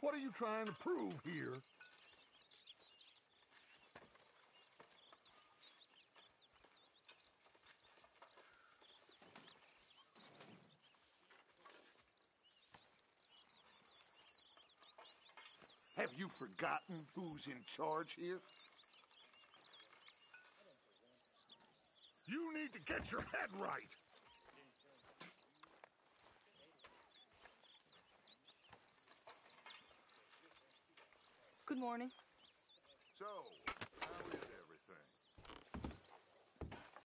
What are you trying to prove here? Have you forgotten who's in charge here? You need to get your head right! Good morning. So,